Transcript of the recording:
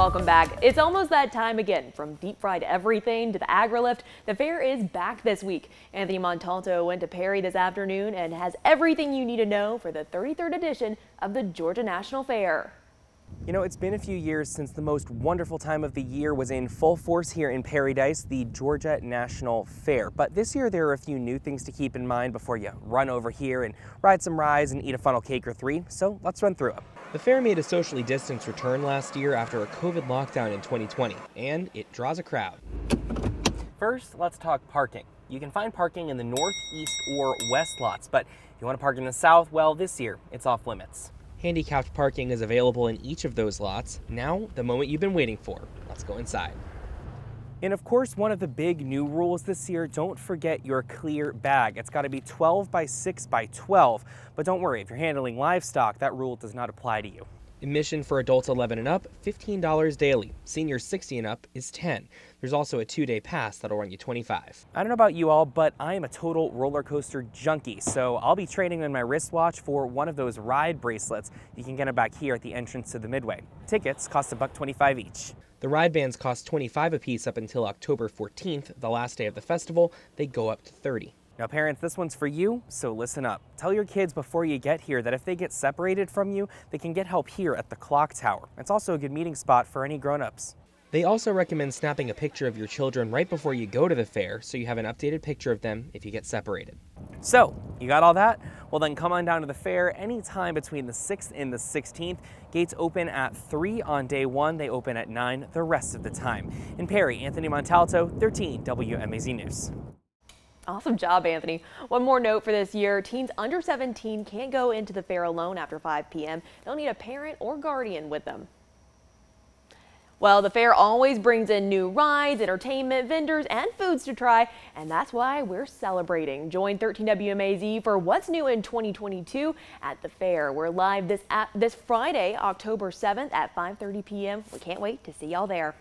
Welcome back. It's almost that time again. From deep fried everything to the AgriLift, the fair is back this week. Anthony Montalto went to Perry this afternoon and has everything you need to know for the 33rd edition of the Georgia National Fair. You know, it's been a few years since the most wonderful time of the year was in full force here in Paradise, the Georgia National Fair. But this year there are a few new things to keep in mind before you run over here and ride some rides and eat a funnel cake or three. So let's run through them. The fair made a socially distanced return last year after a COVID lockdown in 2020, and it draws a crowd. First, let's talk parking. You can find parking in the north, east, or west lots, but if you want to park in the south, well, this year it's off limits. Handicapped parking is available in each of those lots. Now, the moment you've been waiting for. Let's go inside. And of course, one of the big new rules this year, don't forget your clear bag. It's got to be 12 by 6 by 12. But don't worry, if you're handling livestock, that rule does not apply to you. Admission for adults 11 and up, $15 daily. Seniors 60 and up is 10. There's also a two-day pass that'll run you 25. I don't know about you all, but I am a total roller coaster junkie, so I'll be trading in my wristwatch for one of those ride bracelets. You can get them back here at the entrance to the Midway. Tickets cost a buck 25 each. The ride bands cost 25 apiece up until October 14th, the last day of the festival. They go up to 30. Now parents, this one's for you, so listen up. Tell your kids before you get here that if they get separated from you, they can get help here at the clock tower. It's also a good meeting spot for any grown-ups. They also recommend snapping a picture of your children right before you go to the fair so you have an updated picture of them if you get separated. So, you got all that? Well then come on down to the fair anytime between the 6th and the 16th. Gates open at 3 on day 1, they open at 9 the rest of the time. In Perry, Anthony Montalto, 13 WMAZ News. Awesome job, Anthony. One more note for this year, teens under 17 can't go into the fair alone after 5 p.m. They'll need a parent or guardian with them. Well, the fair always brings in new rides, entertainment, vendors, and foods to try, and that's why we're celebrating. Join 13 WMAZ for what's new in 2022 at the fair. We're live this, this Friday, October 7th at 5.30 p.m. We can't wait to see y'all there.